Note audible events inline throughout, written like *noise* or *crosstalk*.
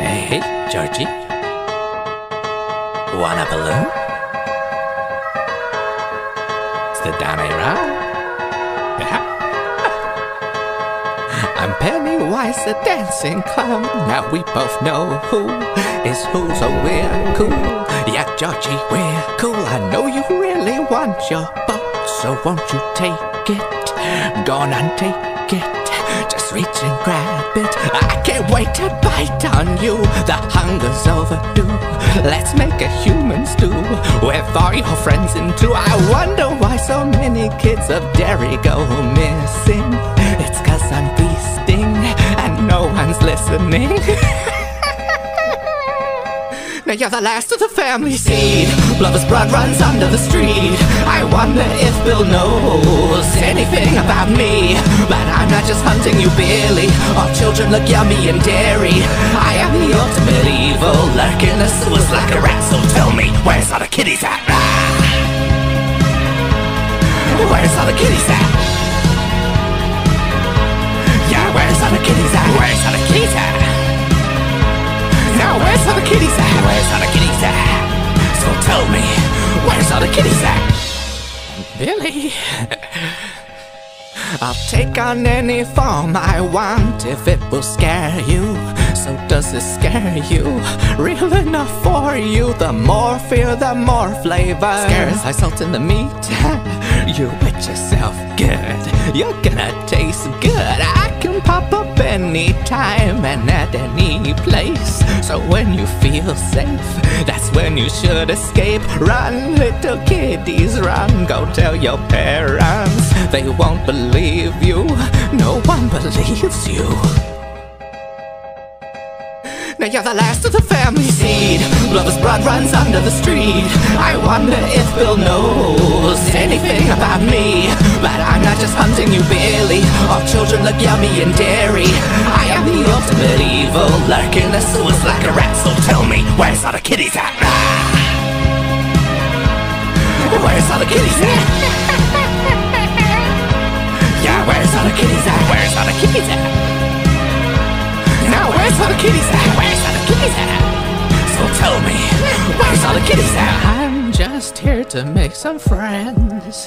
Hey, Georgie. Want a balloon? Right? *laughs* I'm Pennywise, the dancing clown. Now we both know who is who, so we're cool. Yeah, Georgie, we're cool. I know you really want your book, so won't you take it? Go on and take it. Just reach and grab it. I can't wait to bite on you. The hunger's overdue. Let's make a human stew with all your friends in too. I wonder why so many kids of Derry go missing. It's cause I'm feasting and no one's listening. *laughs* Now you're the last of the family seed. Lover's blood runs under the street. I wonder if Bill knows anything about me. But I'm not just hunting you, Billy. Our children look yummy and Derry. I am the ultimate evil, lurking the sewers like a rat. So tell me, where's all the kitties at? Where's all the kitties Billy. *laughs* I'll take on any form I want if it will scare you. So does it scare you? Real enough for you. The more fear, the more flavor. Scares like salt in the meat. *laughs* you with yourself good. You're gonna taste good. Up anytime and at any place. So when you feel safe, that's when you should escape. Run, little kiddies, run. Go tell your parents. They won't believe you. No one believes you. Now you're the last of the family seed. Lover's blood runs under the street. I wonder if Bill knows anything about me. But I'm not just hunting you, Billy. Our children look yummy and Derry. I am the ultimate evil, lurking the sewers like a rat. So tell me, where's all the kitties at? Where's all the kitties at? Yeah, where's all the kitties at? Where's all the kitties at? Now where's all the kitties at? Tell me, where's all the kitties at? I'm just here to make some friends.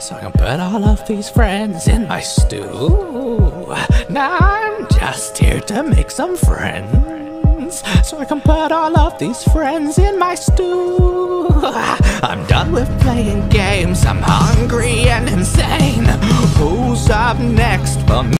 So I can put all of these friends in my stew. Now I'm just here to make some friends. So I can put all of these friends in my stew. I'm done with playing games. I'm hungry and insane. Who's up next for me?